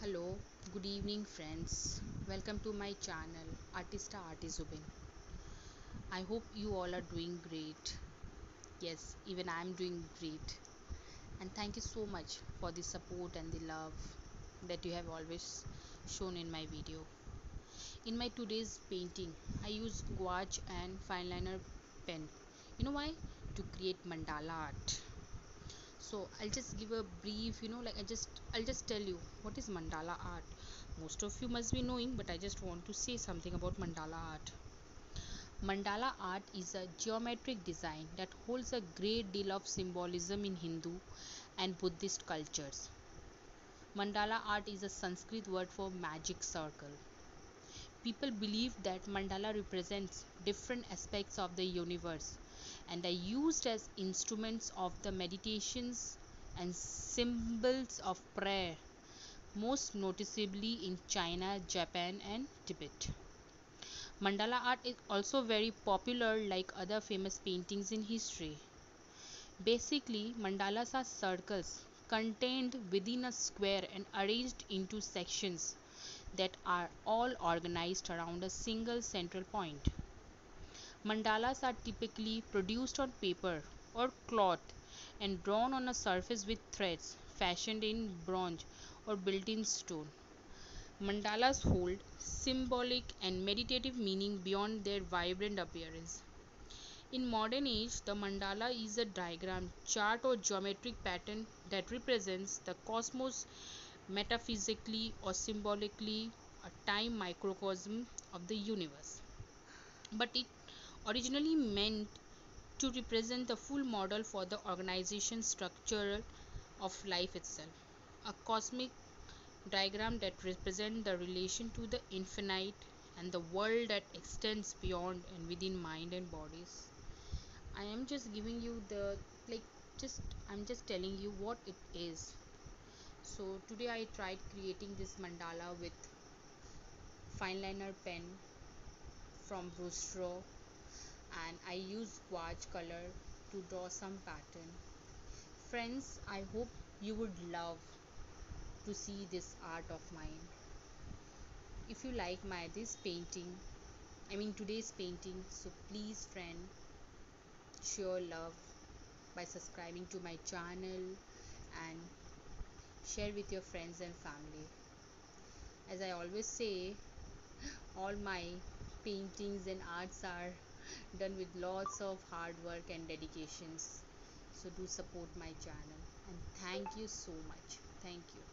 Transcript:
Hello, good evening, friends. Welcome to my channel, Artista Aartizubin. I hope you all are doing great. Yes, even I am doing great. And thank you so much for the support and the love that you have always shown in my video. In my today's painting, I use gouache and fine liner pen. You know why? To create mandala art so i'll just give a brief you know like i just i'll just tell you what is mandala art. Most of you must be knowing but i just want to say something about mandala art. Mandala art is a geometric design that holds a great deal of symbolism in hindu and buddhist cultures. Mandala art is a sanskrit word for magic circle. People believe that mandala represents different aspects of the universe and are used as instruments of the meditations and symbols of prayer, most noticeably in China, Japan, and Tibet. Mandala art is also very popular like other famous paintings in history. Basically, mandalas are circles contained within a square and arranged into sections that are all organized around a single central point. Mandalas are typically produced on paper or cloth and drawn on a surface with threads fashioned in bronze or built in stone. Mandalas hold symbolic and meditative meaning beyond their vibrant appearance. In modern age, the mandala is a diagram, chart or geometric pattern that represents the cosmos metaphysically or symbolically a time microcosm of the universe. But it originally meant to represent the full model for the organization structure of life itself. A cosmic diagram that represents the relation to the infinite and the world that extends beyond and within mind and bodies. I am just giving you the like just i'm just telling you what it is. So today i tried creating this mandala with fine liner pen from Brustro and I use gouache color to draw some pattern. Friends, I hope you would love to see this art of mine. If you like my this painting, I mean today's painting, so please friend, show love by subscribing to my channel and share with your friends and family. As I always say, all my paintings and arts are done with lots of hard work and dedications. So do support my channel. And thank you so much. Thank you